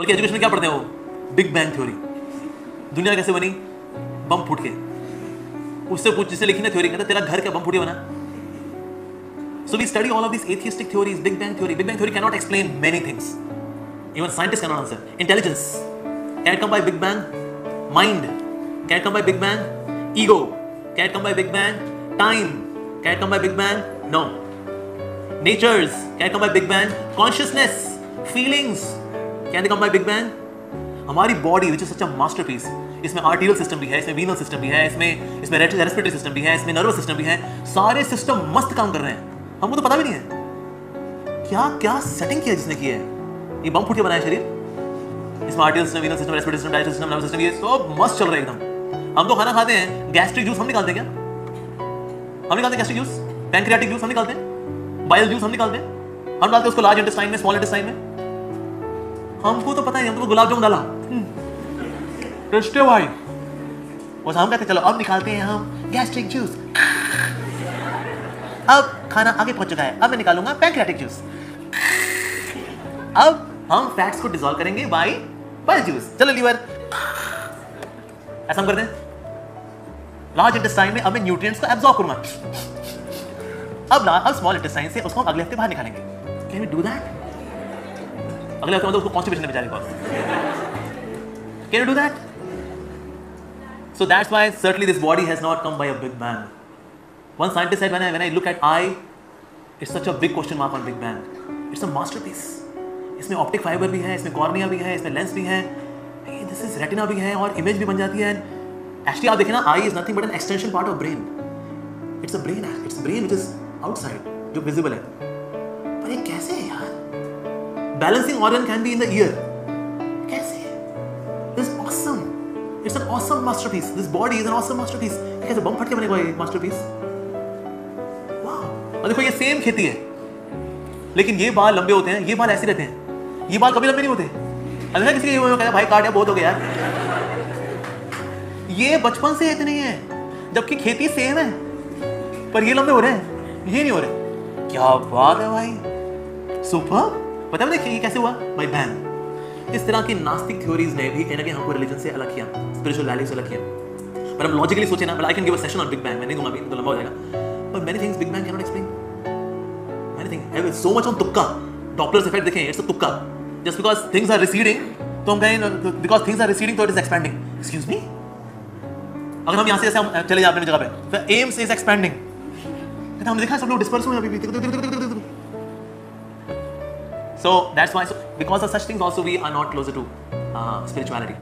बल्कि एजुकेशन में क्या पढ़ते हैं? वो बिग बैंग थ्योरी दुनिया कैसे बनी? बम फूट के. उससे कुछ जिससे लिखी ना थ्योरी कहते तेरा घर क्या बम फूटे बना? So we study all of this atheistic theories big bang theory big bang theory cannot explain many things even scientist can answer intelligence can come by big bang mind can come by big bang ego can come by big bang time can come by big bang no natures can come by big bang consciousness feelings They come by, Big Bang? हमारी body which is such a masterpiece इसमें arterial system भी है, इसमें वीनल system भी है, इसमें इसमें respiratory system भी है, इसमें नर्वस सिस्टम भी है, सारे सिस्टम मस्त काम कर रहे हैं। हमको तो पता भी नहीं है। क्या क्या सेटिंग किया जिसने किया है? ये बम फूट के बनाया शरीर? इसमें arterial system venal system respiratory system digestive system nervous system ये सब मस्त चल रहा है एकदम। हम तो खाना खाते हैं। गैस्ट्रिक जूस हम निकालते हैं क्या? हम निकालते हैं गैस्ट्रिक जूस पैंक्रियाटिक जूस हम निकालते हैं? बाइल जूस हम निकालते हैं? हम डालते हैं उसको लार्ज इंटेस्टाइन में स्मॉल इंटेस्टाइन में? हमको तो पता ही हम तो गुलाब जामुन डाला। टेस्टे भाई बस हम कहते चलो अब निकालते हैं हम गैस्ट्रिक जूस अब खाना आगे पहुँच चुका है। अब मैं निकालूँगा पैंक्रियाटिक जूस अब हम फैट्स को डिसॉल्व करेंगे बाय बाय जूस चलो लीवर ऐसा हम करते हैं। लार्ज इंटेस्टाइन में अब मैं न्यूट्रिएंट्स को एब्जॉर्ब करूँगा। अब अब स्मॉल इंटेस्टाइन से उसको अगले हफ़्ते बाहर निकालेंगे। कैन वी डू दैट अगले हफ़्ते मतलब उसको कॉन्स्टिपेशन है बेचारे को can you do that So that's why certainly this body has not come by a big bang. One scientist said when I when I look at eye, it's such a big question mark on Big Bang. It's a masterpiece. इसमें optic fibre भी है इसमें cornea भी है इसमें lens भी है this is retina भी है और इमेज भी बन जाती है एक्चुअली आप देखें ना eye is nothing but an extension part of brain it's a brain it's brain which is outside जो विजिबल है यार balancing organ can be in the ear कैसे this awesome it's an awesome masterpiece this body is an awesome masterpiece कैसे bomb फट के बनेगा ये masterpiece वाह और देखो, ये सेम खेती है. लेकिन ये बाल लंबे होते हैं, ये बाल ऐसे रहते हैं. ये बाल कभी लंबे नहीं होते. अगर किसी कहता, भाई, काट या बहुत हो गया ये बचपन से इतने ही है जबकि खेती सेम है. पर ये लंबे हो रहे हैं. ये नहीं हो रहे. क्या बात है भाई. सुपर पता है देखिए कैसे हुआ? भाई बहन इस तरह की नास्तिक थ्योरीज ने भी कहीं ना हमको रिलीजन से अलग किया स्पिरिचुअल वैल्यू से अलग किया। पर हम लॉजिकली सोचे ना but I can give a session on big bang मैं नहीं दूँगा अभी तो लंबा हो जाएगा। पर many things big bang can not explain many thing so much on तुक्का। डॉप्लर्स इफ़ेक्ट देखें इट्स अ तुक्का। Just because things are receding तो हम कहें बिकॉज़ थिंग्स आर रिसीडिंग तो it is expanding excuse me अगर हम यहाँ से जैसे हम चले जाते हैं जगह पे एम्स इज़ एक्सपेंडिंग हमने देखा सब लोग डिस्पर्स हुए अभी So that's why, so because of such things, also we are not closer to uh, spirituality.